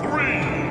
three,